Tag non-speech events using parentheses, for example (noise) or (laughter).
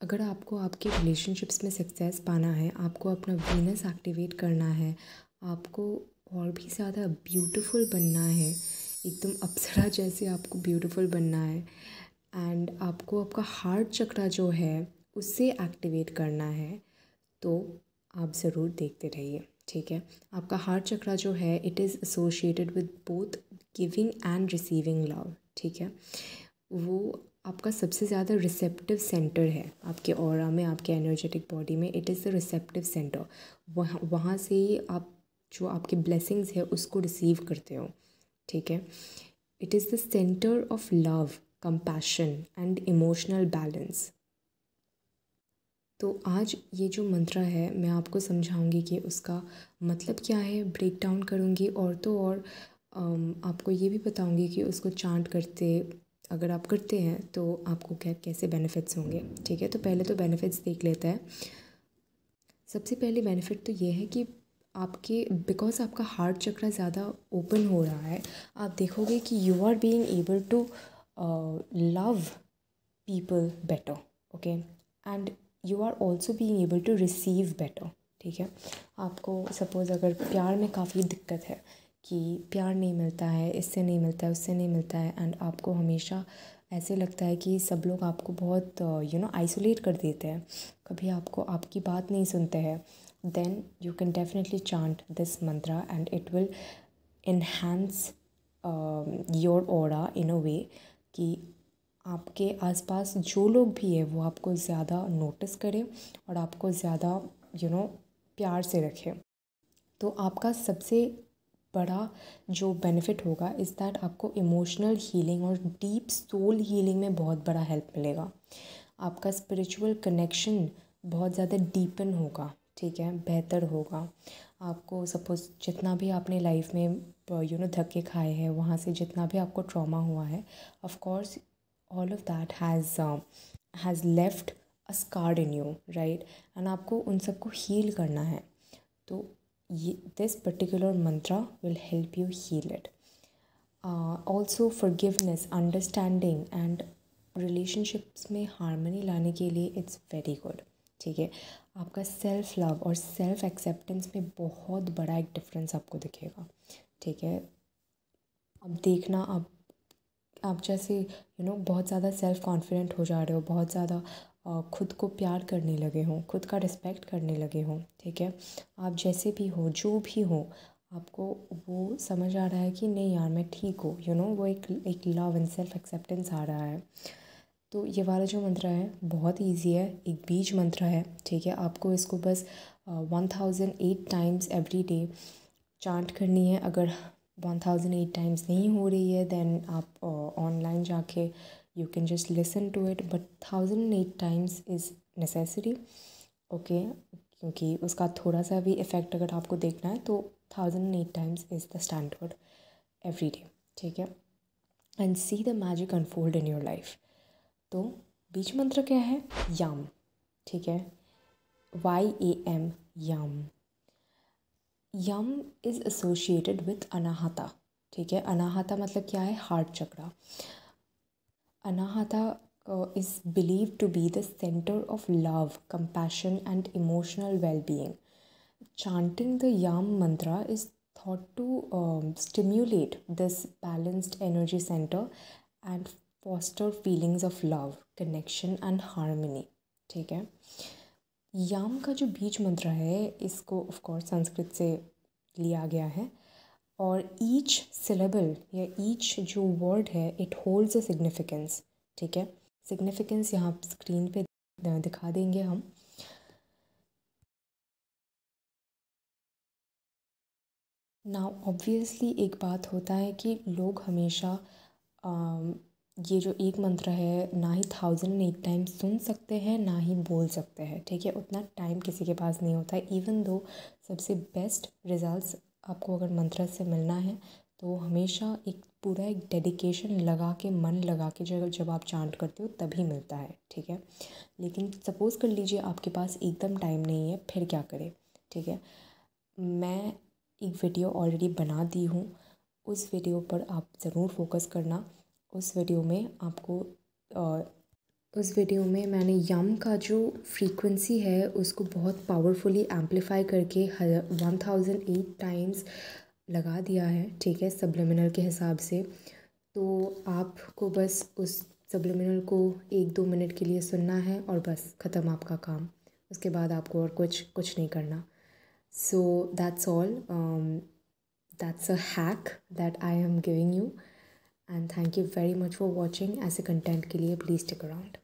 अगर आपको आपके रिलेशनशिप्स में सक्सेस पाना है, आपको अपना वीनस एक्टिवेट करना है, आपको और भी ज़्यादा ब्यूटीफुल बनना है, एकदम अप्सरा (laughs) जैसे आपको ब्यूटीफुल बनना है एंड आपको आपका हार्ट चक्रा जो है, उससे एक्टिवेट करना है तो आप ज़रूर देखते रहिए, ठीक है? आपका हार्ट चक्रा जो है it is associated with both giving and receiving love ठीक है? वो आपका सबसे ज़्यादा रिसेप्टिव सेंटर है आपके और में, आपके एनर्जेटिक बॉडी में it is the receptive centre वहाँ वहाँ से ही आप जो आपके ब्लेसिंग्स है उसको रिसीव करते हो, ठीक है? It is the centre of love compassion and emotional balance तो आज ये जो मंत्र है, मैं आपको समझाऊँगी कि उसका मतलब क्या है ब्रेक डाउन करूँगी और तो और आपको ये भी बताऊँगी कि उसको चांट करते अगर आप करते हैं तो आपको क्या कैसे बेनिफिट्स होंगे, ठीक है? तो पहले तो बेनिफिट्स देख लेते हैं। सबसे पहले बेनिफिट तो ये है कि आपके बिकॉज़ आपका हार्ट चक्र ज़्यादा ओपन हो रहा है, आप देखोगे कि you are being able to love people better okay and you are also being able to receive better ठीक है? आपको सपोज़ अगर प्यार में काफ़ी दिक्कत है कि प्यार नहीं मिलता है, इससे नहीं मिलता है, उससे नहीं मिलता है एंड आपको हमेशा ऐसे लगता है कि सब लोग आपको बहुत यू नो आइसोलेट कर देते हैं। कभी आपको आपकी बात नहीं सुनते हैं। Then you can definitely chant this mantra and it will enhance your aura in a way कि आपके आसपास जो लोग भी है वो आपको ज़्यादा नोटिस करें और आपको ज़्यादा यू नो प्यार से रखें। तो आपका सबसे बड़ा जो बेनिफिट होगा इज़ दैट आपको इमोशनल हीलिंग और डीप सोल हीलिंग में बहुत बड़ा हेल्प मिलेगा। आपका स्पिरिचुअल कनेक्शन बहुत ज़्यादा डीपन होगा, ठीक है? बेहतर होगा। आपको सपोज़ जितना भी आपने लाइफ में यू नो धक्के खाए हैं, वहाँ से जितना भी आपको ट्रॉमा हुआ है of course all of that has has left a scar in you right and आपको उन सबको हील करना है। तो this particular mantra will help you heal it. Uh, also forgiveness, understanding and relationships में हारमोनी लाने के लिए इट्स वेरी गुड ठीक है? आपका सेल्फ लव और सेल्फ एक्सेप्टेंस में बहुत बड़ा एक डिफरेंस आपको दिखेगा। ठीक है? अब देखना अब आप जैसे यू नो बहुत ज़्यादा सेल्फ कॉन्फिडेंट हो जा रहे हो बहुत ज़्यादा खुद को प्यार करने लगे हों, खुद का रिस्पेक्ट करने लगे हों, ठीक है? आप जैसे भी हो, जो भी हो, आपको वो समझ आ रहा है कि नहीं यार, मैं ठीक हूँ यू नो वो एक एक लव एंड सेल्फ एक्सेप्टेंस आ रहा है। तो ये वाला जो मंत्र है, बहुत ईजी है, एक बीज मंत्र है, ठीक है? आपको इसको बस one thousand eight times every day chant करनी है। अगर वन थाउज़ेंड एट टाइम्स नहीं हो रही है देन आप ऑनलाइन जाके you can just listen to it, but thousand and eight times is necessary, okay? क्योंकि उसका थोड़ा सा भी इफ़ेक्ट अगर आपको देखना है तो thousand and eight times is the standard every day ठीक है? And see the magic unfold in your life तो बीच मंत्र क्या है? याम ठीक है? Y A M yam yam is associated with Anahata ठीक है? अनाहता मतलब क्या है? Heart chakra Anahata uh, is believed to be the center of love, compassion, and emotional well being. Chanting the Yam mantra is thought to um, stimulate this balanced energy center and foster feelings of love, connection, and harmony. ठीक है याम का जो बीज मंत्र है इसको of course Sanskrit से लिया गया है और ईच सिलेबल या ईच जो वर्ड है इट होल्ड्स अ सिग्निफिकेंस ठीक है? सिग्निफिकेंस यहाँ स्क्रीन पे दिखा देंगे हम। नाउ ऑब्वियसली एक बात होता है कि लोग हमेशा आ, ये जो एक मंत्र है ना ही थाउज़ेंड एट टाइम सुन सकते हैं ना ही बोल सकते हैं ठीक है? उतना टाइम किसी के पास नहीं होता इवन दो सबसे बेस्ट रिज़ल्ट्स आपको अगर मंत्र से मिलना है तो हमेशा एक पूरा एक डेडिकेशन लगा के, मन लगा के जब जब आप चांट करते हो, तभी मिलता है, ठीक है? लेकिन सपोज़ कर लीजिए आपके पास एकदम टाइम नहीं है, फिर क्या करें, ठीक है? मैं एक वीडियो ऑलरेडी बना दी हूँ, उस वीडियो पर आप ज़रूर फोकस करना, उस वीडियो में आपको उस वीडियो में मैंने यम का जो फ्रीक्वेंसी है, उसको बहुत पावरफुली एम्पलीफाई करके वन थाउज़ेंड एट टाइम्स लगा दिया है, ठीक है सब्लिमिनल के हिसाब से। तो आपको बस उस सब्लिमिनल को एक दो मिनट के लिए सुनना है और बस ख़त्म आपका काम। उसके बाद आपको और कुछ कुछ नहीं करना। So that's all that's a hack that I am giving you and thank you very much for watching ऐसे कंटेंट के लिए प्लीज़ टिक अराउंड